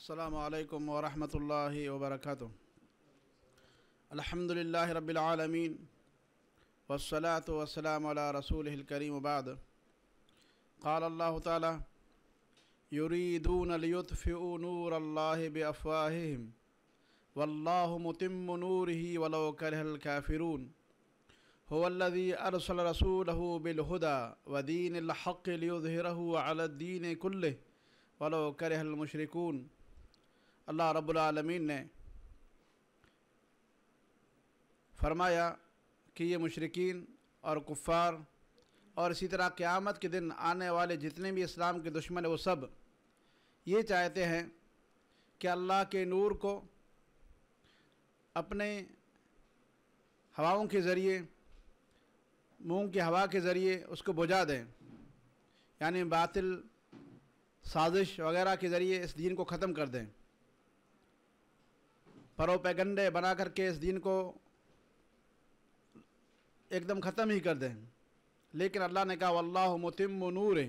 असलकम वरहमल वबरक अलहमदिल्ला रबालमीन वसलात वसलाम रसूल करीम बाद क़ाल अल्लाह ताला युरीदून लियुत्फ़िउ नूर अल्लाह बअफ़वाहिहिम वल्लाहु मुतिम्मु नूरिही वलौ करहल काफिरून हुवल्लज़ी अरसल रसूलहु बिलहुदा व दीनिल हक़्क़ लियुज़हिरहु अलद्दीन कुल्लिहि वलौ करहल मुशरिकून अल्लाह रब्बुल आलमीन ने फरमाया कि ये मुशरकिन और कुफ़ार और इसी तरह क़यामत के दिन आने वाले जितने भी इस्लाम के दुश्मन हैं, वो सब ये चाहते हैं कि अल्लाह के नूर को अपने हवाओं के ज़रिए, मुँह की हवा के ज़रिए उसको बुझा दें। यानी बातिल, साजिश वगैरह के ज़रिए इस दीन को ख़त्म कर दें। परोपैगंडे बना करके इस दीन को एकदम ख़त्म ही कर दें। लेकिन अल्लाह ने कहा अल्लाह मुतिम नूर। है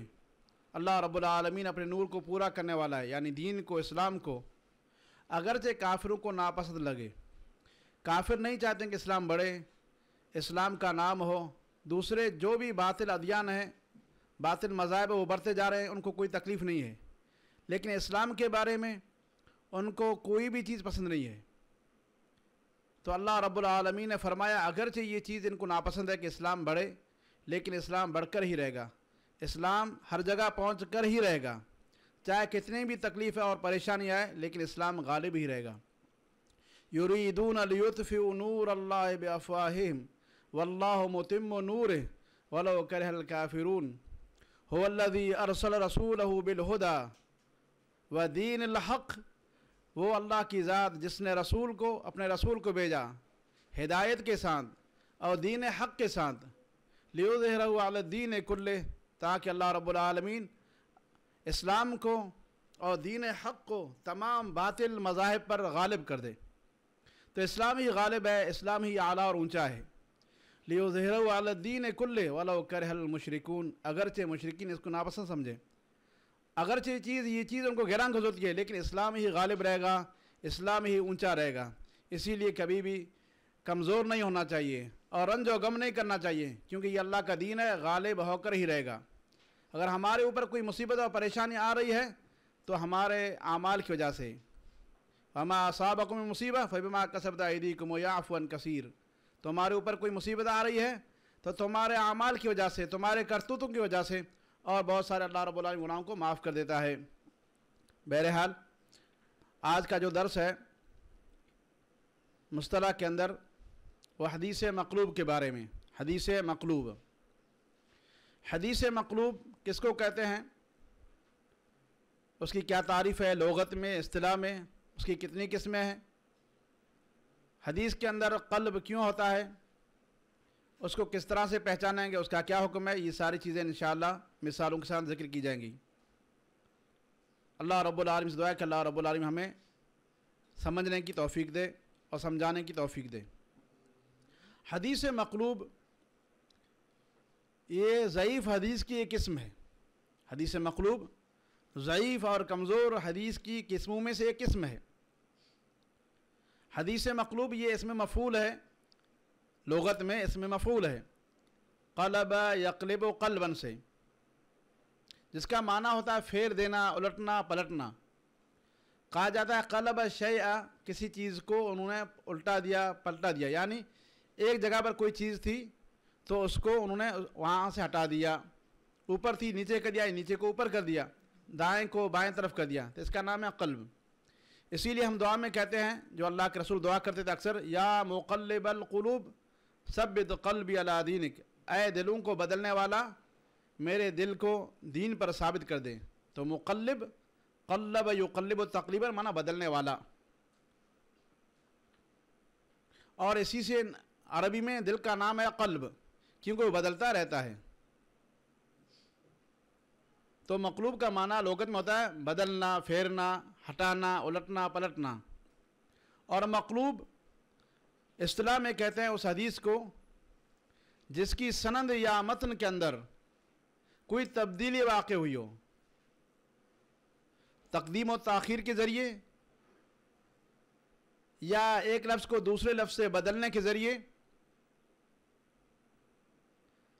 अल्लाह रब्बुल अपने नूर को पूरा करने वाला है, यानी दीन को, इस्लाम को। अगरचे काफिरों को नापसंद लगे। काफिर नहीं चाहते कि इस्लाम बढ़े, इस्लाम का नाम हो। दूसरे, जो भी बातिल अदियान हैं, बातिल मज़ाहब वो बढ़ते जा रहे हैं, उनको कोई तकलीफ़ नहीं है। लेकिन इस्लाम के बारे में उनको कोई भी चीज़ पसंद नहीं है। तो अल्लाह रब्बुल आलमीन ने फरमाया, अगरचे ये चीज़ इनको नापसंद है कि इस्लाम बढ़े, लेकिन इस्लाम बढ़कर ही रहेगा। इस्लाम हर जगह पहुँच कर ही रहेगा। चाहे कितनी भी तकलीफ़ और परेशानी आए, लेकिन इस्लाम गालिब ही रहेगा। युरीदून अलयुतफ़ी नूर अल्लाह बफ़वाहिम वल्लाह मुतिम नूर, वलो करहल काफिरून। हुवल्लज़ी अरसल रसूलहु बिलहुदा व दीन हक़ वो अल्लाह की ज़ात जिसने रसूल को, अपने रसूल को भेजा, हिदायत के साथ और दीन हक़ के साथ। लियोदीन कुल्ले ताकि अल्लाह रब्बुल इस्लाम को और दीन हक़ को तमाम बातिल मज़ाहब पर गालिब कर दे। तो इस्लाम ही गालिब है, इस्लाम ही आला और ऊँचा है। लियो ज़हर ज़हरदीन कुल्ले वाला करहल मुशरकून, अगरचे मुशरकिन इसको नापसंद समझे। अगरचे चीज़ ये चीज़ उनको गिरान होती है, लेकिन इस्लाम ही गालिब रहेगा, इस्लाम ही ऊँचा रहेगा। इसीलिए कभी भी कमज़ोर नहीं होना चाहिए और रंज व गम नहीं करना चाहिए, क्योंकि ये अल्लाह का दीन है, गालिब होकर ही रहेगा। अगर हमारे ऊपर कोई मुसीबत और परेशानी आ रही है तो हमारे आमाल की वजह से। हमा में मुसीबत फ़बा कसबत ईदी कुमयाफ़न कसीर। तो हमारे ऊपर कोई मुसीबत आ रही है तो तुम्हारे अमाल की वजह से, तुम्हारे करतूतों की वजह से और बहुत सारे अल्लाह रब्बुल गुनाहों को माफ़ कर देता है। बहरहाल, आज का जो दर्स है, मुस्तला के अंदर वह हदीस मकलूब के बारे में, हदीस मकलूब। हदीस मकलूब किसको कहते हैं? उसकी क्या तारीफ़ है लोगत में अतलाह में, उसकी कितनी किस्में हैं? हदीस के अंदर कल्ब क्यों होता है? उसको किस तरह से पहचानेंगे, उसका क्या हुक्म है, ये सारी चीज़ें इन मिसालों के साथ ज़िक्र की जाएँगी। अल्लाह रब्बुल आलम से दुआ कि अल्लाह रब्बुल आलम हमें समझने की तौफीक दे और समझाने की तौफीक दे। हदीस मकलूब, ये ज़यीफ़ हदीस की एक किस्म है। हदीस मकलूब ज़यीफ़ और कमज़ोर हदीस की किस्मों में से एक किस्म है। हदीस मकलूब ये इसमें मफूल है लगत में इसमें मफूल है। कलब यकलब कलबन से। जिसका माना होता है फेर देना, उलटना, पलटना। कहा जाता है कलब शय किसी चीज़ को उन्होंने उल्टा दिया, पलटा दिया। यानी एक जगह पर कोई चीज़ थी तो उसको उन्होंने वहाँ से हटा दिया। ऊपर थी, नीचे कर दिया, नीचे को ऊपर कर दिया। दाएँ को बाएँ तरफ़ कर दिया। तो इसका नाम है कल्ब। इसीलिए हम दुआ में कहते हैं, जो अल्लाह के रसूल दुआ करते थे अक्सर, या मोकलबलूब सब कल्ब अला दीनिक। ए दिलों को बदलने वाला मेरे दिल को दीन पर साबित कर दे। तो मुकल्लब, कल्लब युकल्लब तकलीबन माना बदलने वाला। और इसी से अरबी में दिल का नाम है कल्ब। क्योंकि वो बदलता रहता है। तो मकलूब का माना लोगत में होता है बदलना, फेरना, हटाना, उलटना, पलटना। और मकलूब असलाह में कहते हैं उस हदीस को, जिसकी सनद या मतन के अंदर कोई तब्दीली वाक़ हुई हो। तकदीम और ताखीर के ज़रिए या एक लफ्ज़ को दूसरे लफ्ज़ से बदलने के ज़रिए,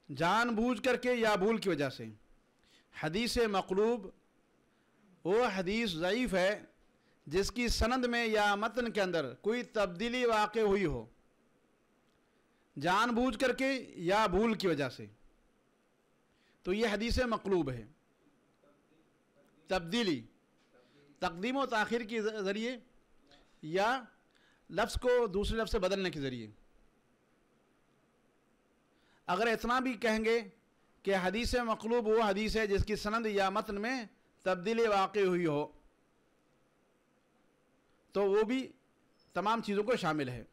जानबूझ करके या भूल की वजह से। हदीस मकलूब, वो हदीस ज़यीफ़ है जिसकी सनद में या मतन के अंदर कोई तब्दीली वाक़ हुई हो, जानबूझ करके या भूल की वजह से। तो ये हदीस मकलूब है। तब्दीली, तकदीम व तखिर के ज़रिए या लफ्ज़ को दूसरे लफ्ज़ से बदलने के ज़रिए। अगर इतना भी कहेंगे कि हदीस मकलूब वो हदीस है जिसकी सनद या मतन में तब्दीली वाक़ हुई हो तो वो भी तमाम चीज़ों को शामिल है।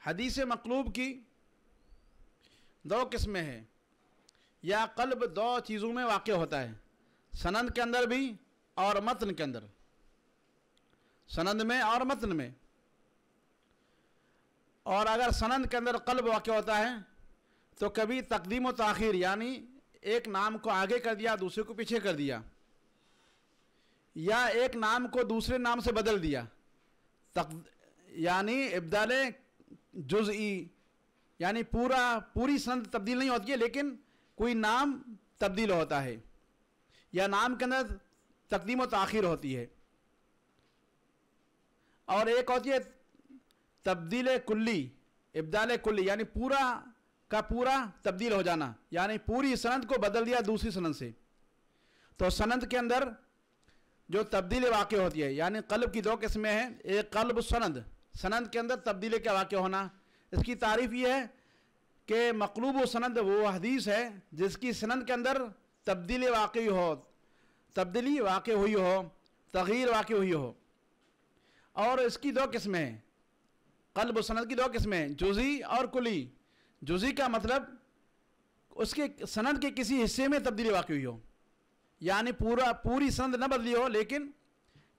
हदीस मकलूब की दो किस्में हैं। या कल्ब दो चीज़ों में वाक़ होता है, सनंद के अंदर भी और मतन के अंदर। सनंद में और मतन में। और अगर सनंद के अंदर कल्ब वाक़ होता है तो कभी तकदीम व तखिर, यानी एक नाम को आगे कर दिया, दूसरे को पीछे कर दिया। या एक नाम को दूसरे नाम से बदल दिया। तक, यानी इब्दाल जुज़ई, यानी पूरा, पूरी सनद तब्दील नहीं होती है, लेकिन कोई नाम तब्दील होता है। या नाम के अंदर तकदीम तखिर होती है। और एक होती है तब्दील कुल्ली, इब्दाल कुल्ली, यानी पूरा का पूरा तब्दील हो जाना, यानी पूरी सनद को बदल दिया दूसरी सनद से। तो सनद के अंदर जो तब्दीली वाक़ होती है, यानी कल्ब की दो किस्में हैं, एक कल्ब सनद। सनद के अंदर तब्दीली का वाक़ होना? इसकी तारीफ़ ये है कि मकलूब सनद वो हदीस है जिसकी सनद के अंदर तब्दीली वाक़ हो, तब्दीली वाक़ हुई हो, तगीर वाक़ हुई हो। और इसकी दो किस्में हैं। कल्ब सनद की दो किस्में जुज़ी और कुली। जुज़ी का मतलब उसके सनद के किसी हिस्से में तब्दीली वाक़ हुई हो। यानी पूरा, पूरी सनद न बदली हो, लेकिन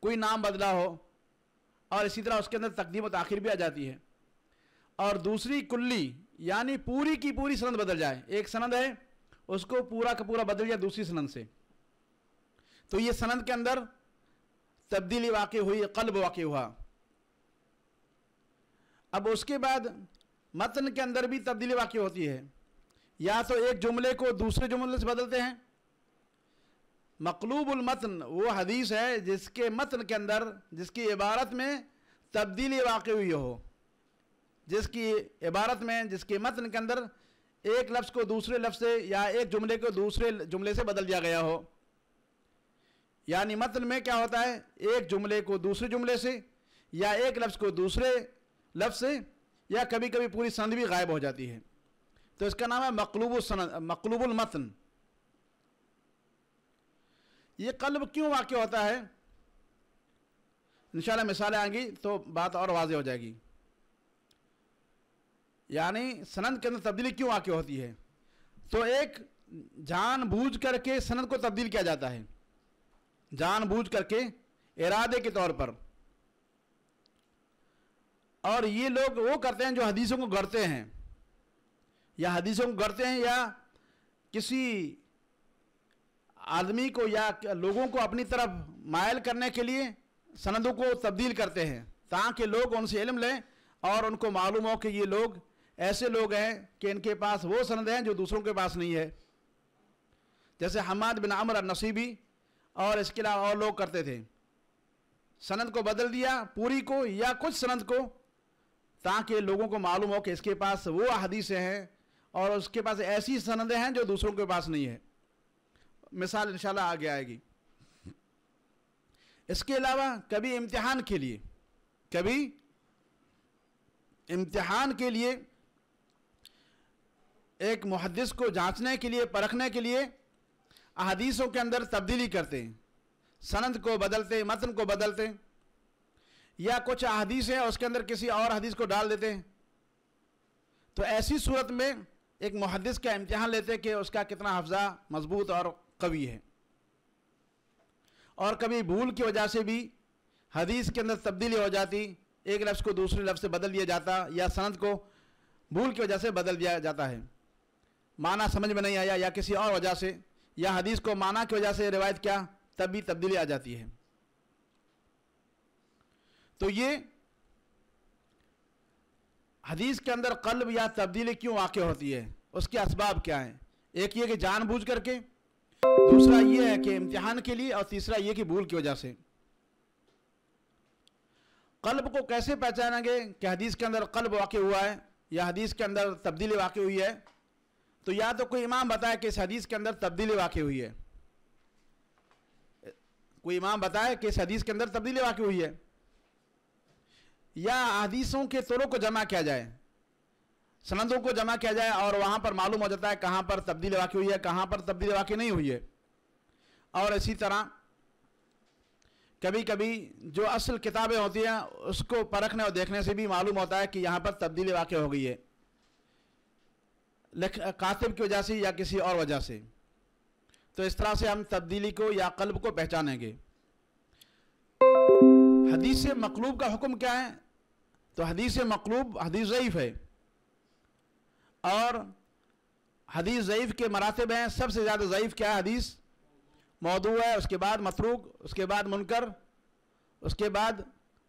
कोई नाम बदला हो, और इसी तरह उसके अंदर तकदीम व ताखिर भी आ जाती है। और दूसरी कुल्ली, यानी पूरी की पूरी सनद बदल जाए। एक सनद है, उसको पूरा का पूरा बदल जाए दूसरी सनद से। तो ये सनद के अंदर तब्दीली वाक़ हुई, कल्ब वाक़ हुआ। अब उसके बाद मतन के अंदर भी तब्दीली वाक़ होती है। या तो एक जुमले को दूसरे जुमले से बदलते हैं मकलूबुल मतन, वो हदीस है जिसके मतन के अंदर, जिसकी इबारत में तब्दीली वाक़ हुई हो। जिसकी इबारत में, जिसके मतन के अंदर एक लफ्ज़ को दूसरे लफ्ज़ से या एक जुमले को दूसरे जुमले से बदल दिया गया हो। यानी मतन में क्या होता है? एक जुमले को दूसरे जुमले से या एक लफ्ज़ को दूसरे लफ्ज़ से या कभी कभी पूरी सनद भी गायब हो जाती है। तो इसका नाम है मकलूब सनद, मकलूबुल मतन। ये कल्ब क्यों वाक्य होता है? इंशाल्लाह मिसालें आएँगी तो बात और वाज हो जाएगी। यानी सनद के अंदर तब्दीली क्यों वाक्य होती है? तो एक जानबूझ करके सनद को तब्दील किया जाता है। जानबूझ करके इरादे के तौर पर। और ये लोग वो करते हैं जो हदीसों को गढ़ते हैं। या हदीसों को गढ़ते हैं या किसी आदमी को या लोगों को अपनी तरफ़ मायल करने के लिए सनदों को तब्दील करते हैं, ताकि लोग उनसे इलम लें और उनको मालूम हो कि ये लोग ऐसे लोग हैं कि इनके पास वो सनद हैं जो दूसरों के पास नहीं है। जैसे हमाद बिन अमर नसीबी और इसके अलावा और लोग करते थे। सनद को बदल दिया पूरी को या कुछ सनद को, ताकि लोगों को मालूम हो कि इसके पास वो हदीसें हैं और उसके पास ऐसी सनदें हैं जो दूसरों के पास नहीं है। मिसाल इंशाल्लाह आगे आएगी। इसके अलावा कभी इम्तिहान के लिए, कभी इम्तिहान के लिए, एक मुहदस को जांचने के लिए, परखने के लिए अहदीसों के अंदर तब्दीली करते हैं। सनद को बदलते, मतन को बदलते या कुछ अहदीस है, उसके अंदर किसी और हदीस को डाल देते हैं। तो ऐसी सूरत में एक मुहदस का इम्तिहान लेते हैं कि उसका कितना हफ्ज़ा मज़बूत और कवि है। और कभी भूल की वजह से भी हदीस के अंदर तब्दीली हो जाती, एक लफ्ज़ को दूसरे लफ्ज़ से बदल दिया जाता या सनद को भूल की वजह से बदल दिया जाता है। माना समझ में नहीं आया या किसी और वजह से या हदीस को माना की वजह से रिवायत क्या, तब भी तब्दीली आ जाती है। तो ये हदीस के अंदर कल्ब या तब्दीली क्यों वाक़ होती है, उसके असबाब क्या हैं? एक ये कि जानबूझ करके दूसरा ये है कि इम्तिहान के लिए और तीसरा ये कि भूल की वजह से। कल्ब को कैसे पहचानेंगे? कि हदीस के अंदर कल्ब वाक़ हुआ है या हदीस के अंदर तब्दीली वाक़ हुई है? तो या तो कोई इमाम बताए कि इस हदीस के अंदर तब्दीली वाक़ हुई है। कोई इमाम बताए कि इस हदीस के अंदर तब्दीली वाक़ हुई है? या हदीसों के तोरों को जमा किया जाए? सनदों को जमा किया जाए और वहाँ पर मालूम हो जाता है कहाँ पर तब्दीली वाक़ हुई है, कहाँ पर तब्दीली वाक़ नहीं हुई है। और इसी तरह कभी कभी जो असल किताबें होती हैं, उसको परखने और देखने से भी मालूम होता है कि यहाँ पर तब्दीली वाक़ हो गई है। कातिब की वजह से या किसी और वजह से। तो इस तरह से हम तब्दीली को या कल्ब को पहचानेंगे। हदीस मकलूब का हुक्म क्या है? तो हदीस मकलूब, हदीस ज़यीफ़ है। और हदीस ज़यीफ़ के मरातब हैं। सबसे ज़्यादा ज़यीफ़ क्या है हदीस? मौदू है, उसके बाद मतरूक, उसके बाद मुनकर, उसके बाद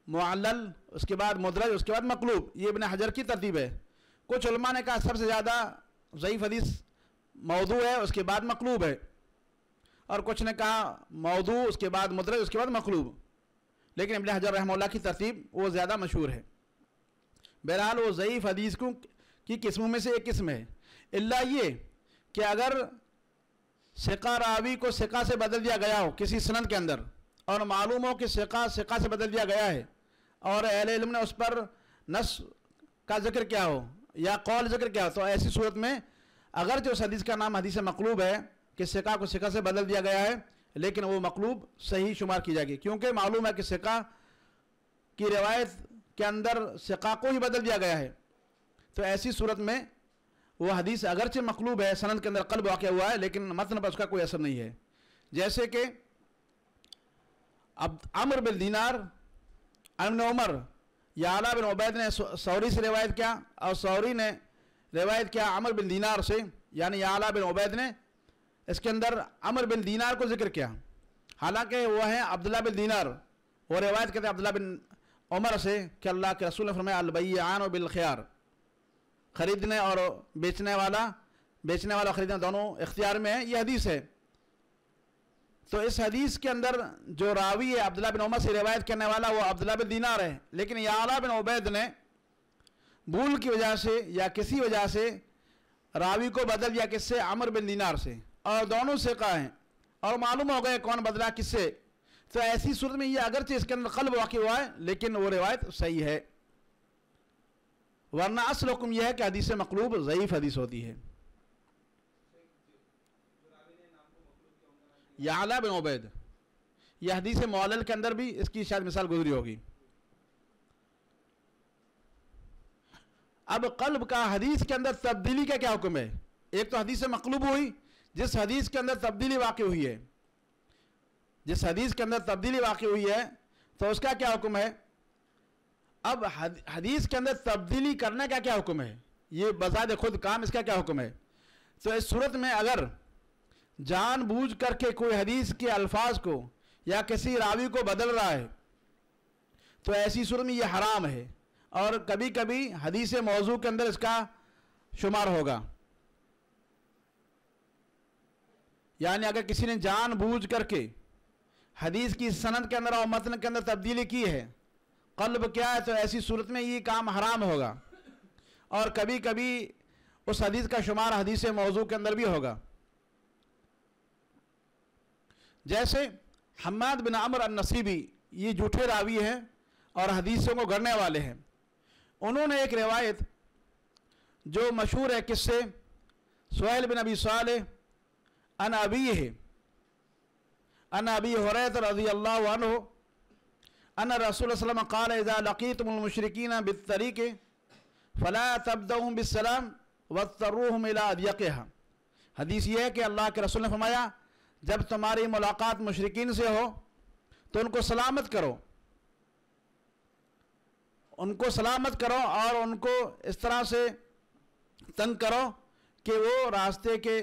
मुअल्लल उसके बाद मुदरज, उसके बाद मकलूब। ये इबन हजर की तरतीब है। कुछ उलमा ने कहा सबसे ज़्यादा ज़यीफ़ हदीस मौदू है, उसके बाद मकलूब है। और कुछ ने कहा मौदू, उसके बाद मुदरज, उसके बाद मकलूब। लेकिन इबन हजर रहमल्ला की तरतीब वो ज़्यादा मशहूर है। बहरहाल वो ज़यीफ़ हदीस को की किस्मों में से एक किस्म है। अल्लाह ये कि अगर सिका रावी को सिका से बदल दिया गया हो, किसी सनत के अंदर, और मालूम हो कि सिका सिका से बदल दिया गया है, और अहल इल्म ने उस पर नस का ज़िक्र क्या हो, या कौल ज़िक्र क्या हो तो ऐसी सूरत में अगर जो हदीस का नाम हदीस मकलूब है कि सिका को सिका से बदल दिया गया है, लेकिन वो मकलूब सही शुमार की जाएगी। क्योंकि मालूम है कि सिका की रिवायत के अंदर सिका को ही बदल दिया गया है। तो ऐसी सूरत में वो हदीस अगरचे मकलूब है सनद के अंदर कल वाक़ हुआ है, लेकिन मतन पर उसका कोई असर नहीं है। जैसे कि अब अमर बिन दीनार, अमन उमर या आला बिन उबैद ने सौरी से रिवायत किया, और सौरी ने रिवायत किया अमर बिन दीनार से, यानी या आला बिन उबैद ने इसके अंदर अमर बिन दीनार को ज़िक्र किया। हालाँकि वह है अब्दुल्ला बिन दीनार, वो रिवायत कहते हैं अब्दुल्ला बिन उमर से, कि अल्लाह के रसूल ने फरमाया, अलबैयान बिल ख़रीदने और बेचने वाला बेचने वाला ख़रीदने दोनों इख्तियार में है, ये हदीस है। तो इस हदीस के अंदर जो रावी है अब्दुल्ला बिन उमर से रिवायत करने वाला, वो अब्दुल्ला बिन दीनार है। लेकिन याला बिन उबैद ने भूल की वजह से या किसी वजह से रावी को बदल दिया किससे? अमर बिन दीनार से। और दोनों से कहा है। और मालूम हो गए कौन बदला किससे। तो ऐसी सूरत में ये अगरचे इसके अंदर कल्ब वाक़ हुआ है, लेकिन वो रिवायत सही है। वरना असल हुक्म यह है कि हदीस मकलूब ज़यीफ़ हदीस होती है। याला बिन उबैद, यह हदीस मौल के अंदर भी, इसकी शायद मिसाल गुजरी होगी। अब कल्ब का हदीस के अंदर तब्दीली का क्या हुक्म है? एक तो हदीस मकलूब हुई, जिस हदीस के अंदर तब्दीली वाक़ हुई है। जिस हदीस के अंदर तब्दीली वाक़ हुई है तो उसका क्या हुक्म है? अब हदीस के अंदर तब्दीली करने का क्या हुक्म है? ये बजाद खुद काम, इसका क्या हुक्म है? तो इस सूरत में अगर जानबूझ करके कोई हदीस के अल्फाज को या किसी रावी को बदल रहा है तो ऐसी सूरत में ये हराम है। और कभी कभी हदीस मौजू के अंदर इसका शुमार होगा। यानी अगर किसी ने जानबूझ करके हदीस की सनद के अंदर और मतन के अंदर तब्दीली की है कल्ब क्या है तो ऐसी सूरत में ये काम हराम होगा। और कभी कभी उस हदीस का शुमार हदीस मौजू के अंदर भी होगा। जैसे हमाद बिन अमर नसीबी ये जूठे रावी हैं और हदीसों को गढ़ने वाले हैं। उन्होंने एक रिवायत जो मशहूर है किससे, सोहेल बिन अबी साल अन अबी है अन अबी हो रहे तो रज़ी अल्लाह अन रसूल क़ाल इज़ा लकीतमशरकिन बितरीक़ फ़ला तबदम बिसलाम वतरूहम हदीस ये है कि अल्लाह के रसूल ने फरमाया, जब तुम्हारी मुलाकात मुशरकिन से हो तो उनको सलामत करो। उनको सलामत करो और उनको इस तरह से तंग करो कि वो रास्ते के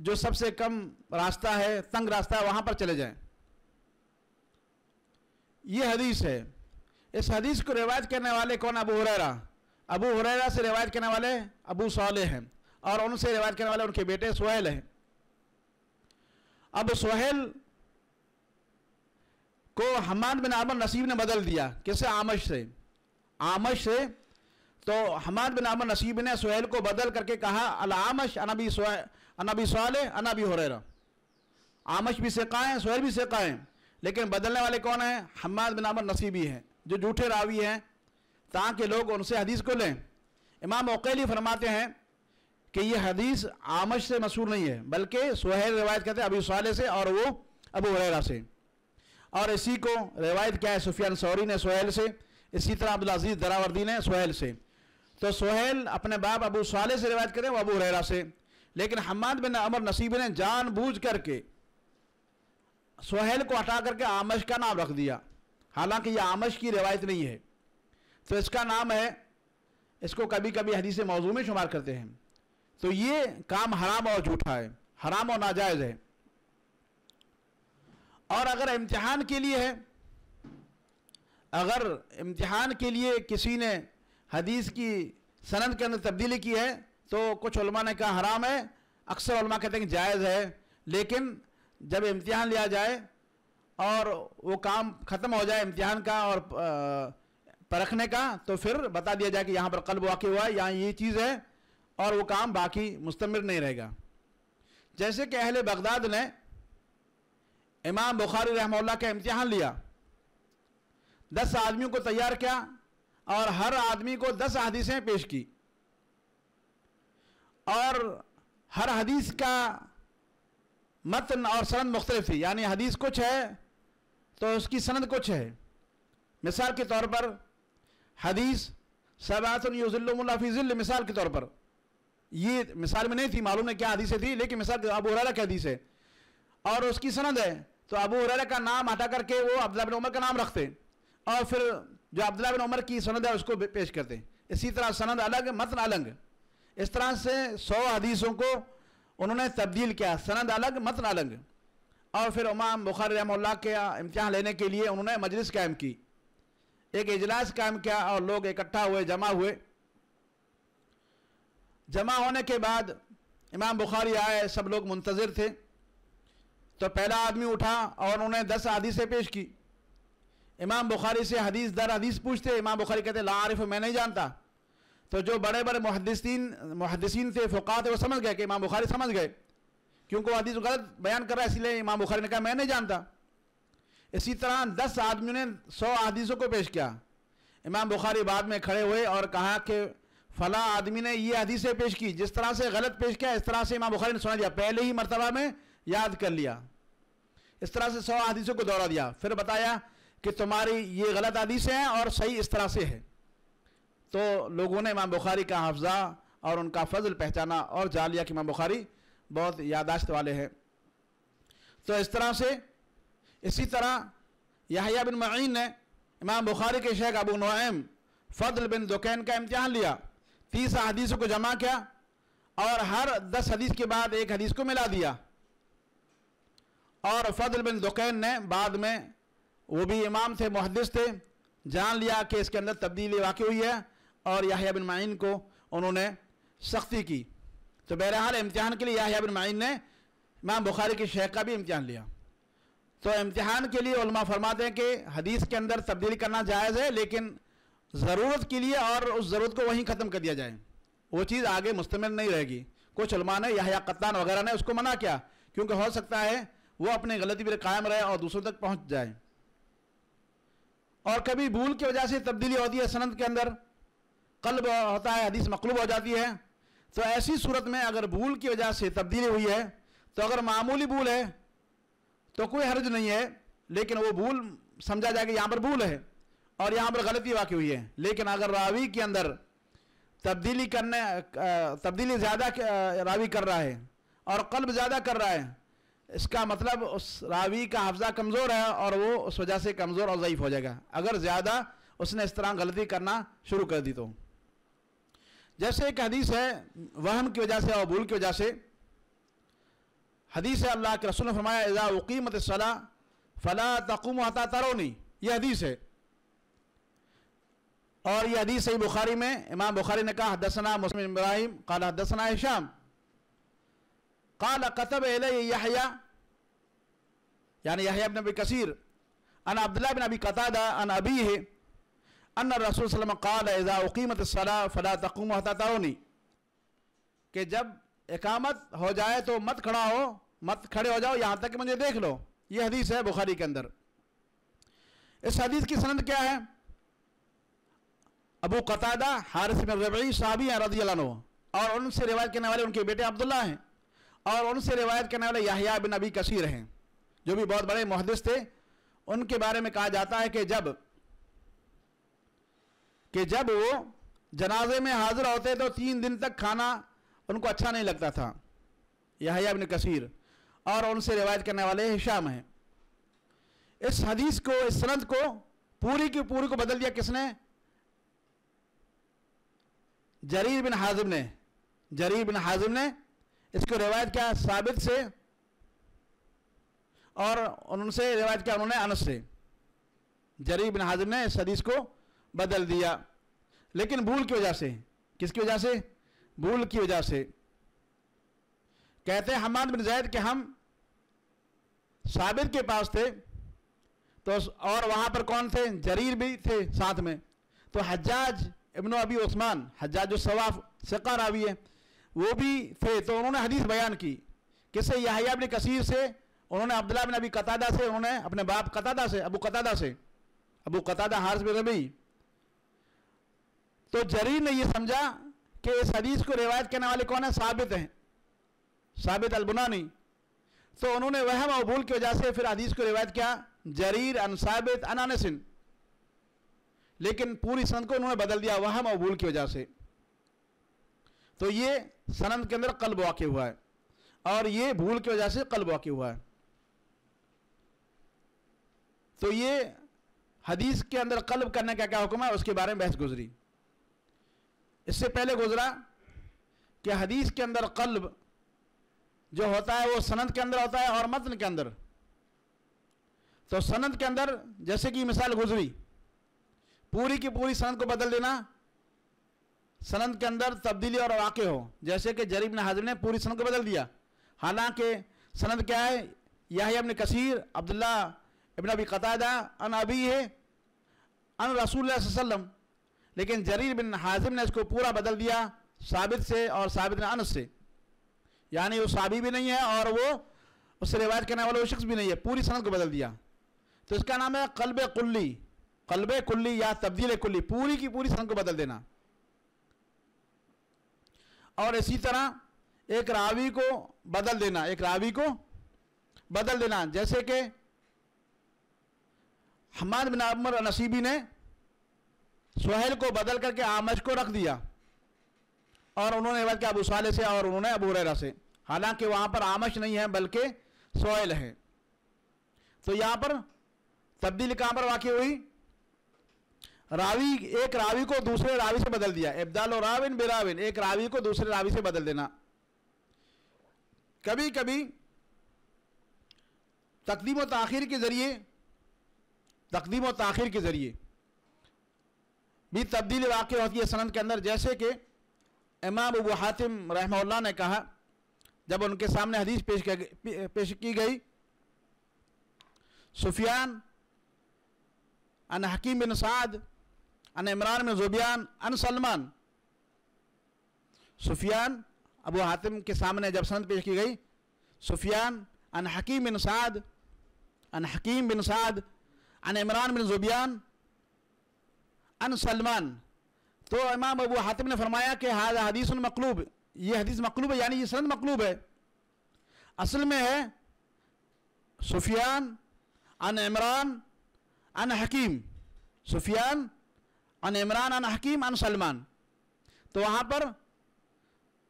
जो सबसे कम रास्ता है, तंग रास्ता है, वहाँ पर चले जाएँ। ये हदीस है। इस हदीस को रिवायत करने वाले कौन अबू हुरैरा। अबू हुरैरा से रिवायत करने वाले अबू साले हैं और उनसे रिवायत करने वाले उनके बेटे सोहेल हैं। अब सोहेल को हमान बिन आमर नसीब ने बदल दिया। किसे? आमश से। आमश से तो हमाद बिन आमर नसीब ने सोहेल को बदल करके कहा अलामश अनबी अनबी साल अनबी हो आमश भी सेकाएँ सोहेल भी सेकाएँ लेकिन बदलने वाले कौन हैं? हमाद बिन आमर नसीबी हैं, जो झूठे रावी हैं, ताकि लोग उनसे हदीस को लें इमाम ओकेली फरमाते हैं कि यह हदीस आमश से मशहूर नहीं है, बल्कि सुहेल रिवायत कहते हैं अबी साले से और वो अबू हुरैरा से। और इसी को रिवायत क्या है? सुफियान सौरी ने सोहेल से, इसी तरह अब्दुल अज़ीज़ दरावर्दी ने सोहेल से। तो सोहेल अपने बाप अबू साले से रिवायत करें, वो अबू हुरैरा से। लेकिन हमाद बिन अमर नसीब ने जान बूझ करके सोहेल को हटा करके आमश का नाम रख दिया। हालाँकि यह आमश की रिवायत नहीं है। तो इसका नाम है, इसको कभी कभी हदीस मौजू में शुमार करते हैं। तो ये काम हराम और झूठा है, हराम और नाजायज़ है। और अगर इम्तिहान के लिए है, अगर इम्तिहान के लिए किसी ने हदीस की सनद के अंदर तब्दीली की है तो कुछ ने कहा हराम है, अक्सर कहते हैं जायज़ है। लेकिन जब इम्तिहान लिया जाए और वो काम ख़त्म हो जाए इम्तिहान का और परखने का तो फिर बता दिया जाए कि यहाँ पर कल्ब वाक़ हुआ है, यहाँ ये चीज़ है और वो काम बाकी मुस्तमर नहीं रहेगा। जैसे कि अहले बगदाद ने इमाम बुखारी रहमल्ला का इम्तिहान लिया। दस आदमियों को तैयार किया और हर आदमी को दस हदीसें पेश की। और हर हदीस का मतन और सनद मुख्तलिफ़ थी। यानी हदीस कुछ है तो उसकी सनद कुछ है। मिसाल के तौर पर हदीस सबातन यूज़िल्लाफ़िज़िल्ल मिसाल के तौर पर। ये मिसाल में नहीं थी, मालूम है क्या हदीसें थी, लेकिन मिसाल अबू हुरैरा की हदीस है। और उसकी सनद है तो अबू हुरैरा का नाम हटा करके वो अब्दुल्ला बिन उमर का नाम रखते। और फिर जो अब्दुल्ला बिन उमर की सनद है, उसको पेश करते। इसी तरह सनद अलग, मतन अलग। इस तरह से सौ हदीसों को उन्होंने तब्दील किया, सनद अलग मतन अलग और फिर उमाम बुखार रहमल्ला के इम्तहान लेने के लिए उन्होंने मजलिस कायम की। एक इजलास कायम किया और लोग इकट्ठा हुए, जमा हुए। जमा होने के बाद इमाम बुखारी आए, सब लोग मुंतज़र थे। तो पहला आदमी उठा और उन्होंने दस हदीसें पेश की। इमाम बुखारी से हदीस, दर हदीस पूछते, इमाम बुखारी कहते लारिफ मैं नहीं जानता। तो जो बड़े बड़े मुहदसिन मुहदसिन थे फ़ुका थे, वो समझ गए कि इमाम बुखारी समझ गए। क्योंकि वो हदीस गलत बयान कर रहा है, इसलिए इमाम बुखारी ने कहा, मैं नहीं जानता। इसी तरह दस आदमियों ने सौ हदीसों को पेश किया। इमाम बुखारी बाद में खड़े हुए और कहा कि फला आदमी ने ये हदीसें पेश की, जिस तरह से गलत पेश किया, इस तरह से इमाम बुखारी ने सुना दिया। पहले ही मरतबा में याद कर लिया। इस तरह से सौ हदीसों को दौड़ा दिया। फिर बताया कि तुम्हारी ये गलत हदीसें हैं और सही इस तरह से है। तो लोगों ने इमाम बुखारी का हाफजा और उनका फजल पहचाना और जान लिया कि इमाम बुखारी बहुत यादाश्त वाले हैं। तो इस तरह से, इसी तरह याहिया बिन मईन ने इमाम बुखारी के Sheikh Abu Nuaim, Fazl bin Dukain का इम्तहान लिया। तीस हदीसों को जमा किया और हर दस हदीस के बाद एक हदीस को मिला दिया। और फजल बिन दुकैन ने बाद में, वो भी इमाम थे मुहदस थे, जान लिया कि इसके अंदर तब्दीली वाक़ हुई है। और याहिया बिन माइन को उन्होंने सख्ती की। तो बहरहाल इम्तहान के लिए याहिया बिन माइन ने इमाम बुखारी की शेख का भी इम्तहान लिया। तो इम्तहान के लिए उलमा फरमाते हैं कि हदीस के अंदर तब्दीली करना जायज़ है, लेकिन ज़रूरत के लिए और उस ज़रूरत को वहीं ख़त्म कर दिया जाए। वो चीज़ आगे मुस्तमिल नहीं रहेगी। कुछ उलमा ने या कत्तान वगैरह ने उसको मना किया, क्योंकि हो सकता है वो अपनी गलती पर कायम रहे और दूसरों तक पहुँच जाए। और कभी भूल की वजह से तब्दीली होती है सनद के अंदर। कल्ब होता है, हदीस मकलूब हो जाती है। तो ऐसी सूरत में अगर भूल की वजह से तब्दीली हुई है तो अगर मामूली भूल है तो कोई हर्ज नहीं है, लेकिन वो भूल समझा जाए कि यहाँ पर भूल है, और यहाँ पर गलती वाकई हुई है। लेकिन अगर रावी के अंदर तब्दीली करने तब्दीली ज़्यादा रावी कर रहा है, और कल्ब ज़्यादा कर रहा है, इसका मतलब उस रावी का हाफजा कमज़ोर है, और वो उस वजह से कमज़ोर और ज़यीफ़ हो जाएगा। अगर ज़्यादा उसने इस तरह गलती करना शुरू कर दी तो। जैसे एक हदीस है, वहम की वजह से और भूल की वजह से। हदीस है अल्लाह के रसूल ने फरमाया, इज़ा वकीमत सला फ़ला तकुम हता तरोनी। यह हदीस है। और यह हदीस सही बुखारी में, इमाम बुखारी ने कहा, हदसना मुस्लिम इब्राहिम। काला हदसना हिशाम। काला कतब यहया। यानी यहया बिन अबी कसीर, अन अब्दुल्ला बिन अबी कतादा, अन अबी है अन रसूल सल्लम काल इज़ा वकीमत सला फ़ला तकुम हता कि जब इकामत हो जाए तो मत खड़ा हो, मत खड़े हो जाओ, यहाँ तक कि मुझे देख लो। ये हदीस है बुखारी के अंदर। इस हदीस की सनद क्या है? अबू कतादा, हारिस बिन रबी साहबी हैं रज़ी और उनसे रिवायत करने वाले उनके बेटे अब्दुल्ला हैं। और उनसे रिवायत करने वाले याहिया बिन अबी कसीर हैं, जो भी बहुत बड़े मुहदस थे। उनके बारे में कहा जाता है कि जब कि जब वो जनाजे में हाजिर होते तो तीन दिन तक खाना उनको अच्छा नहीं लगता था। याहिया बिन कसीर और उनसे रिवायत करने वाले हिशाम हैं। इस हदीस को, इस सनद को पूरी की पूरी को बदल दिया किसने? जरीर बिन हाजिम ने। जरीर बिन हाजिम ने। इसको रिवायत किया साबित से और उनसे रिवायत किया उन्होंने अनस से। जरीर बिन हाजिम ने इस हदीस को बदल दिया। लेकिन भूल की वजह से, किसकी वजह से? भूल की वजह से। कहते हैं, हमाद बिन जैद के हम साबिर के पास थे तो और वहाँ पर कौन थे? जरीर भी थे साथ में। तो हज्जाज इब्न अबी उस्मान, हज्जाज जो सवाफ सका रावी है, वो भी थे। तो उन्होंने हदीस बयान की किससे याहिया बिन कसीर से, उन्होंने अब्दुल्ला बिन अबी कतादा से, उन्होंने अपने बाप कतादा से, अबू कतादा से। अबू कतादा हारिस बिन रबी तो जरीर ने यह समझा कि इस हदीस को रिवायत करने वाले कौन है? साबित हैं। साबित अलबुनानी। तो उन्होंने वह मबूल की वजह से फिर हदीस को रिवायत किया, जरीर अनसाबित अनानसिन लेकिन पूरी सनद को उन्होंने बदल दिया वह मबूल की वजह से। तो ये सनद के अंदर कल्ब वाक़ हुआ है। और ये भूल की वजह से कल्ब वाक़ हुआ है। तो ये हदीस के अंदर कल्ब करने का क्या हुक्म है? उसके बारे में बहस गुजरी। इससे पहले गुजरा कि हदीस के अंदर कल्ब जो होता है वो सनद के अंदर होता है और मतन के अंदर। तो सनद के अंदर, जैसे कि मिसाल गुजरी, पूरी की पूरी सनद को बदल देना, सनद के अंदर तब्दीली और वाक़ हो। जैसे कि जरीब ने हाजिर ने पूरी सनद को बदल दिया। हालाँकि सनद क्या है? याहिया इब्न कसीर अब्दुल्ला इब्न अबी कतादा, अन अबी है, अन रसूल वसल्लम। लेकिन जरीर बिन हाजिम ने इसको पूरा बदल दिया साबित से और साबित ने अनस से। यानी वो साबी भी नहीं है और वो उससे रिवायत करने वाला वो शख्स भी नहीं है, पूरी सनद को बदल दिया। तो इसका नाम है कल्ब कुल्ली कल्ब कुल्ली या तब्दील कुल्ली, पूरी की पूरी सनद को बदल देना। और इसी तरह एक रावी को बदल देना, एक रावी को बदल देना। जैसे कि हमाद बिन अमर नसीबी ने सुहेल को बदल करके आमज को रख दिया। और उन्होंने बात किया अबू साले से और उन्होंने अबू रेरा से। हालाँकि वहाँ पर आमश नहीं है, बल्कि सोहेल है। तो यहाँ पर तब्दीली कहाँ पर वाकई हुई? रावी, एक रावी को दूसरे रावी से बदल दिया। इब्दाल राविन बिराविन, एक रावी को दूसरे रावी से बदल देना। कभी कभी तकदीम व ताखिर के ज़रिए, तकदीम व ताखिर के ज़रिए भी तब्दीली वाक़ होती है सनत के अंदर। जैसे कि इमाम अबू हातिम रहमल्ला ने कहा, जब उनके सामने हदीस पेश पेश की गई, सुफियान, अन हकीम बिन साद, अन इमरान बिन जुबियान, अन सलमान। सुफियान अबू हातिम के सामने जब सनत पेश की गई, सुफियान, अन हकीम बिन साद, अन हकीम बिन साद, अन इमरान बिन जुबियान अन सलमान तो इमाम अबू हातिम ने फरमाया कि हाज हदीस मकलूब, ये हदीस मकलूब है, यानी ये सनद मकलूब है। असल में है सुफियान, अन इमरान, अन हकीम। सुफियान, अन इमरान, अन हकीम, अन सलमान। तो वहाँ पर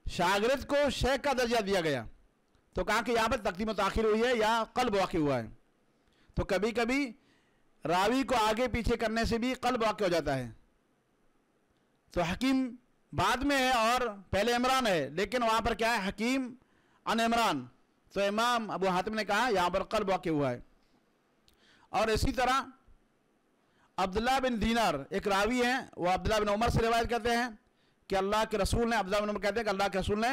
शागिर्द को शेख का दर्जा दिया गया। तो कहा कि यहाँ पर तकदीम तखिर हुई है या कल्ब वाक़ हुआ है। तो कभी कभी रावी को आगे पीछे करने से भी कल्ब वाक्य हो जाता है। तो हकीम बाद में है और पहले इमरान है, लेकिन वहाँ पर क्या है? हकीम अन इमरान। तो इमाम अबू हातिम ने कहा, यहाँ पर कल्ब वाक्य हुआ है। और इसी तरह अब्दुल्ला बिन दीनार, एक रावी हैं, वो अब्दुल्ला बिन उमर से रिवायत करते हैं कि अल्लाह के रसूल ने, अब्दुल्ला बिन उमर कहते हैं कि अल्लाह के रसूल ने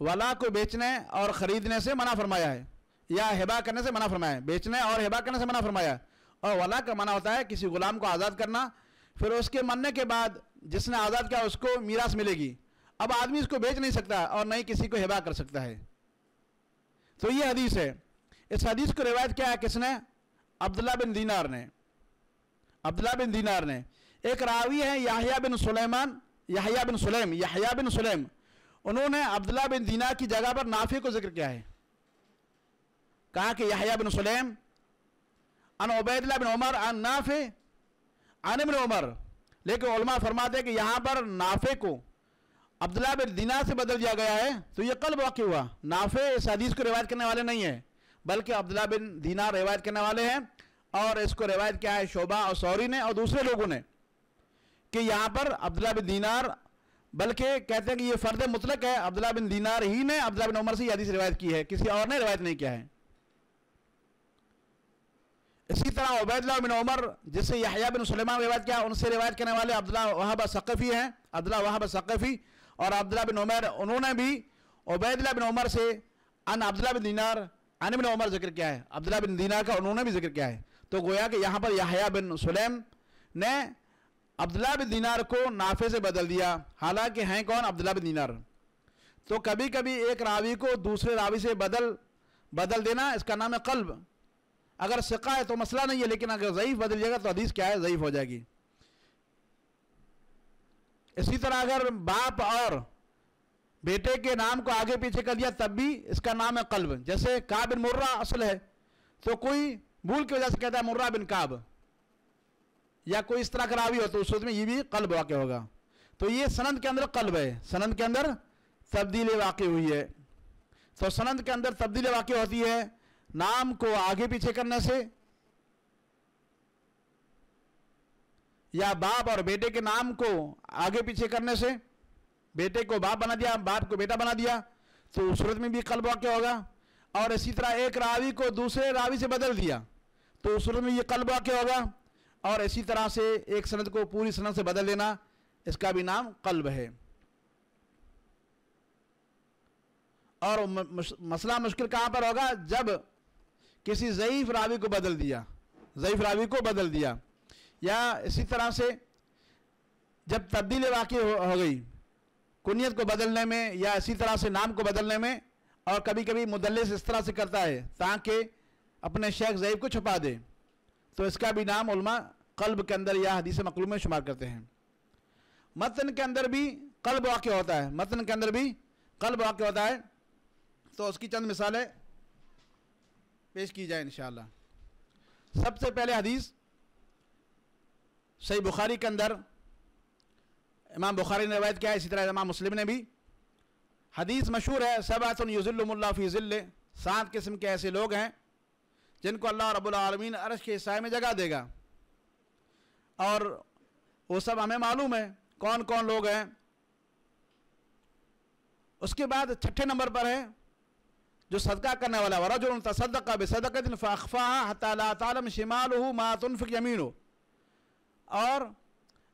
वला को बेचने और ख़रीदने से मना फरमाया है, या हिबा करने से मना फरमाया है, बेचने और हिबा करने से मना फरमाया है। और वला का मना होता है किसी गुलाम को आज़ाद करना। फिर उसके मरने के बाद जिसने आज़ाद किया उसको मीरास मिलेगी। अब आदमी इसको बेच नहीं सकता और नहीं किसी को हिबा कर सकता है। तो ये हदीस है। इस हदीस को रिवायत किया है किसने? अब्दुल्ला बिन दीनार ने। अब्दुल्ला बिन दीनार ने। एक रावी है, याहिया बिन सुलेमान, याहिया बिन सुलेम, याहिया बिन सुलेम। उन्होंने अब्दुल्ला बिन दीनार की जगह पर नाफे को ज़िक्र किया है। कहा कि याहिया बिन सुलेम अन उबैदुल्ला बिन उमर, अन नाफे। अन बिन उमर। लेकिन उलमा फरमाते हैं कि यहाँ पर नाफे को अब्दुल्ला बिन दीनार से बदल दिया गया है। तो ये कल वाक़ हुआ। नाफे इस हदीस को रिवायत करने वाले नहीं है, बल्कि अब्दुल्ला बिन दीनार रिवायत करने वाले हैं और इसको रिवायत किया है शोभा और सौरी ने और दूसरे लोगों ने कि यहाँ पर अब्दुल्ला बिन दीनार, बल्कि कहते हैं कि ये फ़र्द मुतलक है अब्दुल्ला बिन दीनार ही ने अब्दुल्ला बिन उमर से यह हदीस रिवायत की है। किसी और ने रिवायत नहीं किया है। इसी तरह उबैदुल्ला बिन उमर जिससे यहया बिन सुलेमान रिवायत किया, उनसे रिवायत करने वाले अब्दुल्ला वहाब सक़फ़ी हैं अब्दुल्ला वहाब सक़फ़ी और अब्दुल्ला बिन उमर, उन्होंने भी उबैदुल्ला बिन उमर से अन अब्दुल्ला बिन दीनार, अन बिन उमर ज़िक्र किया है। अब्दुल्ला बिन दीनार का उन्होंने भी ज़िक्र किया है। तो गोया कि यहाँ पर याहया बिन सलेम ने अब्दुल्ला बिन दीनार को नाफे से बदल दिया। हालाँकि हैं कौन? Abdullah bin Dinar. तो कभी कभी एक रावी को दूसरे रावी से बदल बदल देना, इसका नाम है कल्ब। अगर सिक्का है तो मसला नहीं है, लेकिन अगर ज़यीफ़ बदल जाएगा तो हदीस क्या है? ज़यीफ़ हो जाएगी। इसी तरह अगर बाप और बेटे के नाम को आगे पीछे कर दिया, तब भी इसका नाम है कल्ब। जैसे का बिन मुर्रा असल है तो कोई भूल की वजह से कहता है मुर्रा बिन काब। या कोई इस तरह का रावी हो तो उस में ये भी कल्ब वाक़ होगा। तो ये सनंद के अंदर कल्ब है। सनंद के अंदर तब्दीली वाक़ हुई है। तो सनंद के अंदर तब्दीली वाक़ होती है। नाम को आगे पीछे करने से, या बाप और बेटे के नाम को आगे पीछे करने से, बेटे को बाप बना दिया, बाप को बेटा बना दिया तो उस सूरत में भी कल्ब वाक्य होगा? और इसी तरह एक रावी को दूसरे रावी से बदल दिया तो उस सूरत में ये कल्ब वाक्य होगा? और इसी तरह से एक सनद को पूरी सनद से बदल देना, इसका भी नाम कल्ब है। और मसला मुश्किल कहाँ पर होगा? जब किसी ज़यीफ़ रावी को बदल दिया ज़यीफ़ रावी को बदल दिया। या इसी तरह से जब तब्दीली वाक़ हो, हो गई कुनियत को बदलने में या इसी तरह से नाम को बदलने में और कभी कभी मुदलस इस तरह से करता है ताकि अपने शेख ज़यीफ़ को छुपा दे तो इसका भी नाम उलमा कल्ब के अंदर या हदीस मकलूम में शुमार करते हैं। मतन के अंदर भी कल्ब वाक़ होता है मतन के अंदर भी कल्ब वाक़ होता है। तो उसकी चंद मिसालें पेश की जाए इन सबसे पहले हदीस सही बुखारी के अंदर, इमाम बुखारी ने रवायत किया, इसी तरह इमाम मुस्लिम ने भी। हदीस मशहूर है सब युज़िल्ला फ़ी ज़िल्ल, सात किस्म के ऐसे लोग हैं, जिनको अल्लाह रब्बुल अरश के हिस्सा में जगह देगा। और वो सब हमें मालूम है कौन कौन लोग हैं। उसके बाद छठे नंबर पर है जो सदका करने वाला वरजुल तसदक़ बेसदक़तिन फ़ाख़फ़ा हत्ता तालम शिमाल मातुनफ़िक यमीन। और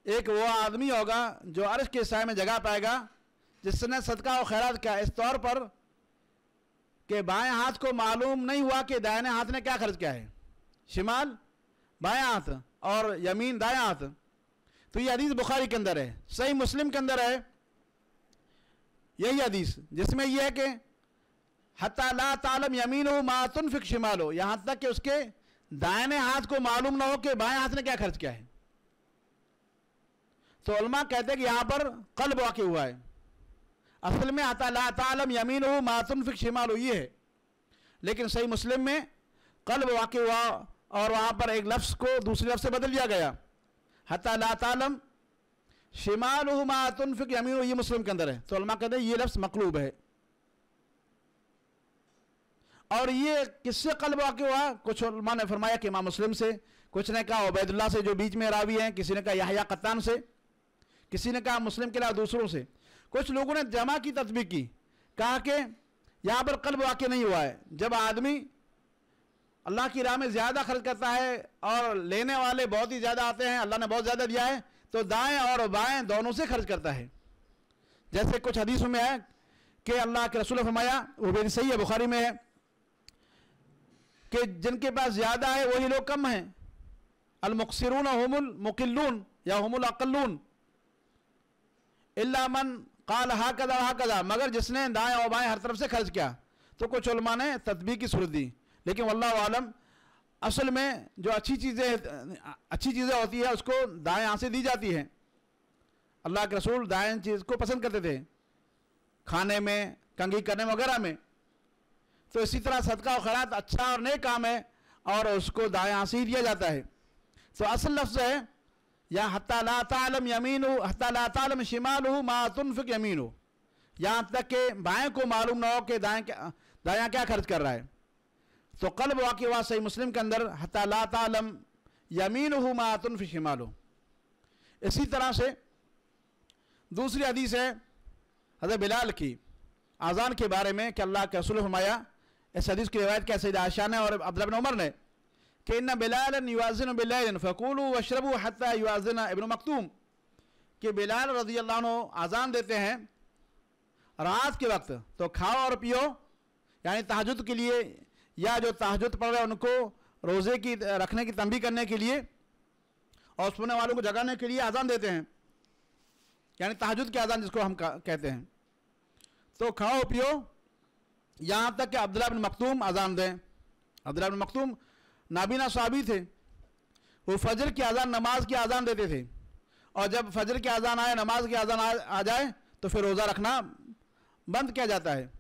एक वो आदमी होगा जो अर्श के साय में जगह पाएगा, जिसने सदका और खैरात किया। इस तौर पर कि बाएँ हाथ को मालूम नहीं हुआ कि दाहिने हाथ ने क्या खर्च किया है। शिमाल, बाएँ हाथ और यमीन दाएँ हाथ। तो ये हदीस बुखारी के अंदर है, सही मुस्लिम के अंदर है। यही हदीस, जिसमें यह है कि हता तालम मातुन फिक शिमाल। यहाँ तक कि उसके दाहिने हाथ को मालूम ना हो कि बाएँ हाथ ने क्या खर्च किया है। तो उलमा कहते हैं कि यहाँ पर कल्ब वाक़ हुआ है। असल में हता तालम यमीन हो मातुन फिक शिमाल ये है। लेकिन सही मुस्लिम में कल्ब वाक़ हुआ और वहाँ पर एक लफ्ज़ को दूसरे लफ्ज़ से बदल दिया गया। हता तालम शिमाल मातुन फिक यमीन ये मुस्लिम के अंदर है। तो कहते हैं ये लफ्ज़ मकलूब है। और ये किससे कल्ब वाक़ हुआ? कुछ ने फरमाया कि इमाम मुस्लिम से। कुछ ने कहा उबैदुल्ला से जो बीच में रावी हैं, किसी ने कहा याहिया कत्तान से। किसी ने कहा मुस्लिम के अलावा दूसरों से। कुछ लोगों ने जमा की तस्वीर की, कहा कि यहाँ पर कल्ब वाक्य नहीं हुआ है। जब आदमी अल्लाह की राह में ज़्यादा खर्च करता है और लेने वाले बहुत ही ज़्यादा आते हैं, अल्लाह ने बहुत ज़्यादा दिया है तो दाएँ और बाएँ दोनों से खर्च करता है। जैसे कुछ हदीसों में है कि अल्लाह के रसूल फरमाया, वो भी सही है, बुखारी में है कि जिनके पास ज़्यादा है, वही लोग कम हैं। अलमुकसरून हमुल मुकिल्लून या हमुल अकल्लून। इलामन काल हा कदा हा कदा मगर जिसने दाएँ और बाएँ हर तरफ़ से खर्च किया। तो कुछ उलमा ने तदबी की सूरत दी। लेकिन वल्लाह आलम, असल में जो अच्छी चीज़ें अच्छी चीज़ें होती है, उसको दाएँ हाथ से दी जाती है। अल्लाह के रसूल दाएँ चीज़ को पसंद करते थे। खाने में, कंघी करने वगैरह में। तो इसी तरह सदका खैरात अच्छा और नए काम है और उसको हाथ से ही दिया जाता है। तो असल लफ्ज़ है, या हत्तालम यमीन हत्तालम शिमाल हो मातुनफ़िक यमीन। यहाँ तक के बाएँ को मालूम ना हो कि दाएँ क्या, दायाँ क्या खर्च कर रहा है। तो कल्ब वाक़ सही मुस्लिम के अंदर हत्तालम यमीन हो मातुनफ़िक शिमाल। इसी तरह से दूसरी हदीस है, हज़रत बिलाल की, आज़ान के बारे में कि अल्लाह के रसूल फरमाया इस हदीस की रिवायत क्या सैद आशा ने और अब्दुल्ला बिन उमर ने कि इन बिलाल युवाजिन बिल्लाइन फ़कूल वशरबू हत्ता युवाजिन इबन मखतूम कि बिलाल रज़ी अल्लाह आज़ान देते हैं रात के वक्त तो खाओ और पियो, यानी तहजद के लिए या जो तहजद पढ़ रहे उनको रोज़े की, रखने की, तंबी करने के लिए और सुनने वालों को जगाने के लिए आज़ान देते हैं। यानी तहजद की आज़ान जिसको हम कहते हैं। तो खाओ, पियो यहाँ तक कि अब्दुल्ला बिन मखतूम आज़ान दें। अब्दुल्ला बिन मखतूम नाबीना साहबी थे। वो फजर की आज़ान नमाज़ की आज़ान देते थे। और जब फजर की आज़ान आए नमाज़ की आज़ान आ, आ जाए तो फिर रोज़ा रखना बंद किया जाता है।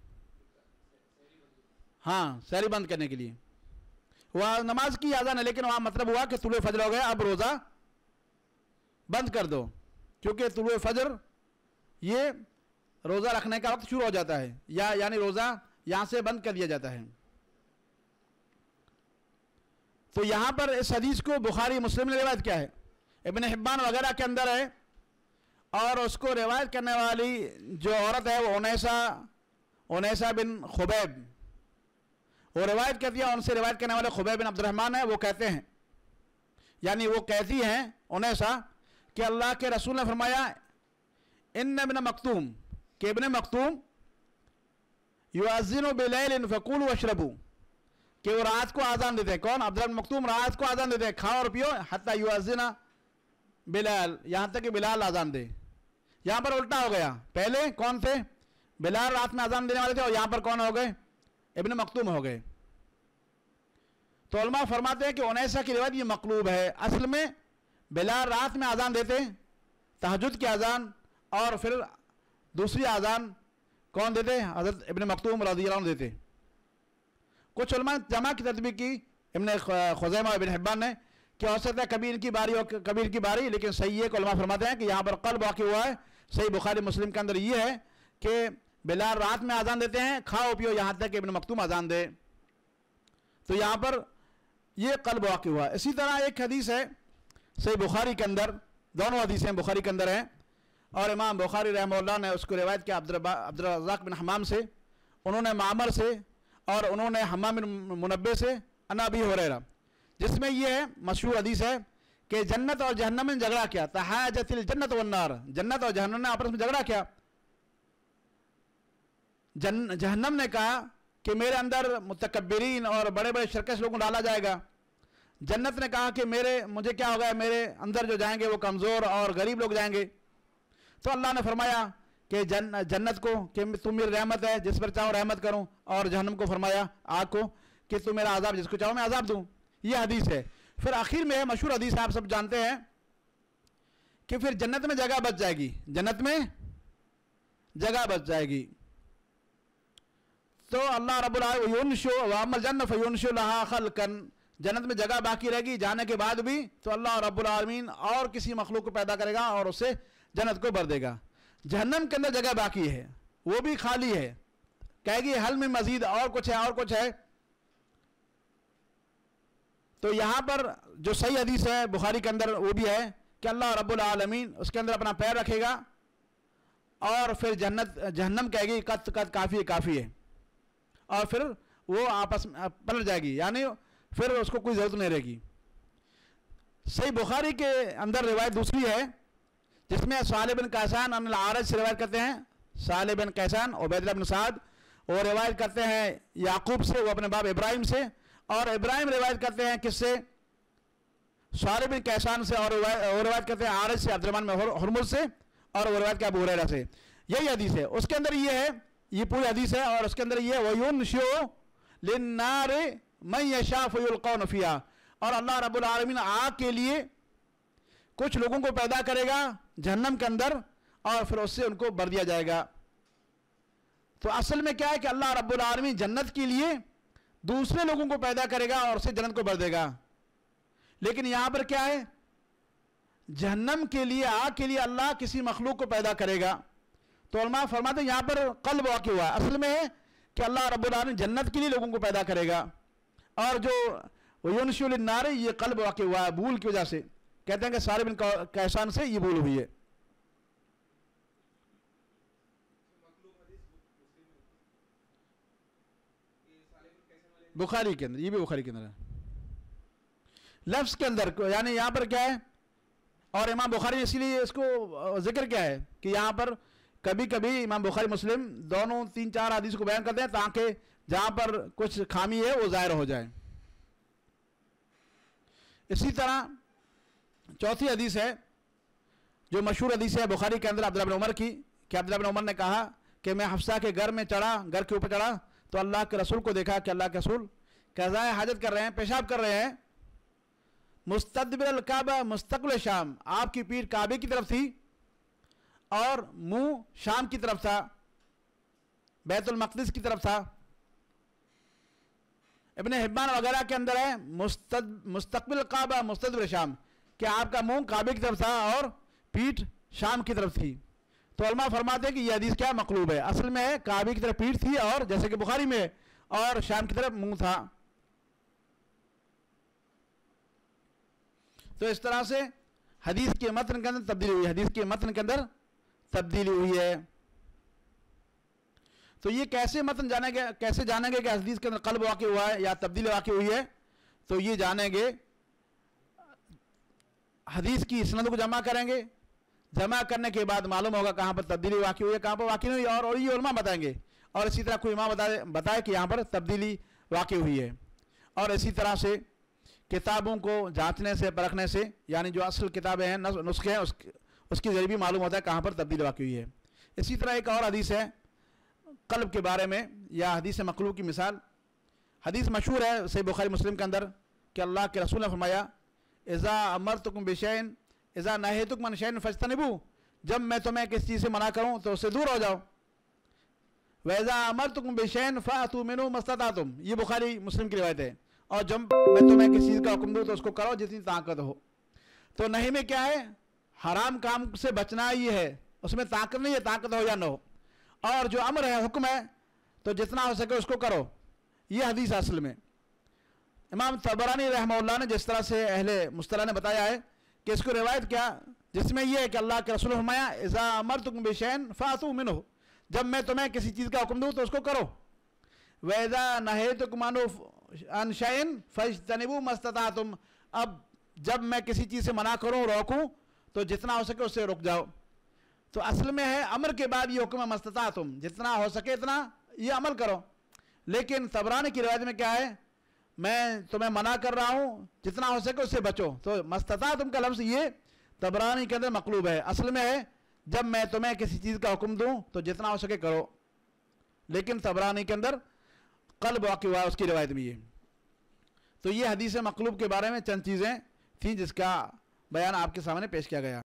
हाँ शहरी बंद करने के लिए। वह नमाज़ की आज़ान है लेकिन वहाँ मतलब हुआ कि तुले फजर हो गए अब रोज़ा बंद कर दो। क्योंकि तुले फजर ये रोज़ा रखने का वक्त शुरू हो जाता है। या यानी रोज़ा यहाँ से बंद कर दिया जाता है। तो यहाँ पर इस हदीस को बुखारी मुस्लिम ने रिवायत किया है। इबन हिब्बान वगैरह के अंदर है और उसको रिवायत करने वाली जो औरत है वो ओनेसा ओनेसा बिन खुबैब। वो रिवायत करती है उनसे रिवायत करने वाले खुबैब बिन अब्दुलरहमान है, वो कहते हैं। यानी वो कहती हैं, ओनेसा, कि अल्लाह के रसूल ने फरमाया इन बिन मखतूम के इबन मखतूम युआजिन बिलैल फ़कूल वशरबू कि वो रात को आज़ान देते हैं कौन अब्दुल मखतूम रात को आज़ान देते हैं खाओ और पियो हत्या युआजिना बिलाल यहाँ तक कि बिलाल आज़ान दे यहाँ पर उल्टा हो गया पहले कौन थे बिलाल रात में आज़ान देने वाले थे और यहाँ पर कौन हो गए इबन मखतूम हो गए तो फरमाते हैं कि उनैसा की रिवायत ये मकलूब है असल में बिलाल रात में आज़ान देते तहजद की आज़ान और फिर दूसरी आज़ान कौन देते हज़रत इबन मखतूम रज़ी देते कुछ जमा की तदबी की, इबन खुजैमा इबन हिब्बान ने, कि हो सकता है कभी इनकी बारी और कभी इनकी बारी, लेकिन सही है उलमा फरमाते हैं कि यहाँ पर कल वाक़ हुआ है, सही बुखारी मुस्लिम के अंदर ये है कि बिलाल रात में आज़ान देते हैं, खाओ पियो, यहाँ तक इबन मखतूम आज़ान दे। तो यहाँ पर ये कल वाक़ हुआ इसी तरह एक हदीस है, सही बुखारी के अंदर, दोनों हदीसें बुखारी के अंदर हैं। और इमाम बुखारी रहमल्ला ने उसको रिवायत किया अब्दुलरज़ाक बिन हमाम से, उन्होंने मामर से और उन्होंने हमाम मुनबे से, अना भी हो रहा जिसमें यह मशहूर हदीस है कि जन्नत और जहन्नम में झगड़ा किया, तहाजतिल जन्नत वन्नार जन्नत और जहन्नम ने आपस में झगड़ा किया। जन जहन्नम ने कहा कि मेरे अंदर मुतकबरीन और बड़े बड़े शर्कश लोगों को डाला जाएगा। जन्नत ने कहा कि मेरे मुझे क्या होगा, मेरे अंदर जो जाएँगे वो कमज़ोर और गरीब लोग जाएँगे। तो अल्लाह ने फरमाया कि जन, जन्नत को कि तुम मेरी रहमत है जिस पर चाहो रहमत करूँ और जहनम को फरमाया आग को कि तुम मेरा आज़ाब जिसको चाहो मैं आज़ाब दूँ। ये हदीस है। फिर आखिर में मशहूर हदीस आप सब जानते हैं कि फिर जन्नत में जगह बच जाएगी। जन्नत में जगह बच जाएगी। तो अल्लाह रबुल जन्न फ़युनशुलकन जन्नत में जगह बाकी रहेगी जाने के बाद भी तो अल्लाह रब्बुल आलमीन और किसी मखलूक को पैदा करेगा और उससे जन्नत को भर देगा। जहन्नम के अंदर जगह बाकी है। वो भी खाली है। कहेगी, हल में मजीद और कुछ है, और कुछ है। तो यहाँ पर जो सही हदीस है, बुखारी के अंदर वो भी है कि अल्लाह रब्बुल आलमीन उसके अंदर अपना पैर रखेगा और फिर जन्नत, जहन्नम कहेगी कत कत काफ़ी है काफ़ी है। और फिर वो आपस में पलट जाएगी। यानी फिर उसको कोई ज़रूरत नहीं रहेगी। सही बुखारी के अंदर रिवायत दूसरी है जिसमें साल बिन कैसान आरज से रिवायत करते हैं। साल बिन कैसान साद, वो रिवायत करते हैं याकूब से, वो अपने बाप इब्राहिम से, और इब्राहिम रिवायत करते हैं किससे? साल बिन कैसान से, और रिवायत करते हैं आरज से अब्दुलरमान हरमुल से, और वो रिवायत क्या अबू से। यही हदीस है। उसके अंदर ये है, ये पूरी हदीस है, और उसके अंदर ये वयुन शो लिन्नार मैं यशा और अल्लाह रब्बुल आलमीन आग के लिए कुछ लोगों को पैदा करेगा जहन्नम के अंदर और फिर उससे उनको भर दिया जाएगा। तो असल में क्या है कि अल्लाह रब्बुल आलमीन जन्नत के लिए दूसरे लोगों को पैदा करेगा और उससे जन्नत को भर देगा। लेकिन यहाँ पर क्या है? जहन्नम के लिए, आग के लिए अल्लाह किसी मखलूक को पैदा करेगा। तो अलमा फरमाते यहाँ पर कल वाक़ हुआ है। असल में है कि अल्लाह रब्बुल आलमीन जन्नत के लिए लोगों को पैदा करेगा। और जो यूनशुलनारे ये कल्ब वाक़ हुआ है, भूल की वजह से। कहते हैं कि सारे बिन कैसान से ये भूल हुई है। बुखारी के अंदर, ये भी बुखारी के अंदर है। लफ्स के अंदर, यानी यहाँ पर क्या है? और इमाम बुखारी इसीलिए इसको ज़िक्र क्या है कि यहाँ पर कभी कभी इमाम बुखारी, मुस्लिम दोनों तीन चार हदीस को बयान करते हैं ताकि जहाँ पर कुछ खामी है वो ज़ाहिर हो जाए। इसी तरह चौथी हदीस है, जो मशहूर हदीस है बुखारी के अंदर अब्दुल्ला उमर की, कि अब्दुल्ला उमर ने कहा कि मैं हफ्सा के घर में चढ़ा, घर के ऊपर चढ़ा तो अल्लाह के रसूल को देखा कि अल्लाह के रसूल कज़ाए हाजत कर रहे हैं, पेशाब कर रहे हैं। मुस्तबिल काबा मुस्तकुल शाम, आपकी पीठ काबे की तरफ़ थी और मुँह शाम की तरफ़ था, बैतुल मकदस की तरफ़ था। इबन हिब्बान वगैरह के अंदर है मुस्तबिल काबा मुस्तबिल शाम। कि आपका मुँह काबे की तरफ़ था और पीठ शाम की तरफ़ थी? तो अलमा फरमाते कि यह हदीस क्या मकलूब है? असल में है काबे की तरफ़ पीठ थी और जैसे कि बुखारी में और शाम की तरफ़ मुँह था। तो इस तरह से हदीस के मतन के अंदर तब्दीली हुई हदीस के मतन के अंदर तब्दीली हुई है। तो ये कैसे मतन जानेंगे, कैसे जानेंगे कि हदीस के अंदर कल्ब वाक़ हुआ है या तब्दीली वाक़ हुई है? तो ये जानेंगे हदीस की सनद को जमा करेंगे। जमा करने के बाद मालूम होगा कहाँ पर तब्दीली वाक़ हुई है कहाँ पर वाक़ नहीं हुई और, और ये उलमा बताएँगे। और इसी तरह कोई इमाम बताए बताए कि यहाँ पर तब्दीली वाक़ हुई है। और इसी तरह से किताबों को जांचने से परखने से यानी जो असल किताबें हैं नुस्खे हैं उसके उसके ज़रिए भी मालूम होता है कहाँ पर तब्दीली वाक़ हुई है। इसी तरह एक और हदीस है कल्ब के बारे में या हदीस मकलू की मिसाल। हदीस मशहूर है सही बुखारी मुस्लिम के अंदर कि अल्लाह के रसूल ने फरमाया इज़ा अमर तुम बेशैन, इज़ा नहे तुक मनशैन निबू जब मैं तुम्हें किस चीज़ से मना करूँ तो उससे दूर हो जाओ। वैज़ा अमर तुम बेशैन फ़ातू मिनो मस्ता तुम ये बुखारी मुस्लिम की रिवायत है। और जब मैं तुम्हें किस चीज़ का हुक्म दूँ तो उसको करो जितनी ताकत हो। तो नहीं में क्या है? हराम काम से बचना ही है। उसमें ताकत नहीं है, ताकत हो या ना हो। और जो अमर है, हुक्म है तो जितना हो सके उसको करो। ये हदीस असल में। इमाम तबरानी रहमल्ला ने जिस तरह से अहले मुस्तला ने बताया है कि इसको रिवायत क्या? जिसमें यह है कि अल्लाह के रसूल फरमाया, इज़ा अमर तुम बेशैन फ़ातू मिन हो जब मैं तुम्हें किसी चीज़ का हुक्म दूँ तो उसको करो। वैज़ा नहे तो कुमानो अनशैन फज तनबू मस्तता तुम अब जब मैं किसी चीज़ से मना करूँ, रोकूँ तो जितना हो सके उससे रुक जाओ। तो असल में है, अमर के बाद ये हुक्म मस्तता तुम जितना हो सके इतना ये अमल करो। लेकिन तबरान की रिवायत में क्या है? मैं, तुम्हें मना कर रहा हूँ, जितना हो सके उससे बचो। तो मस्तता तुम का लफ्ज़ ये, तबरानी के अंदर मकलूब है। असल में है, जब मैं तुम्हें किसी चीज़ का हुक्म दूँ तो जितना हो सके करो। लेकिन तबरानी के अंदर कल वाक़ हुआ उसकी रिवायत भी ये। तो ये हदीस मकलूब के बारे में चंद चीज़ें थी, जिसका बयान आपके सामने पेश किया गया।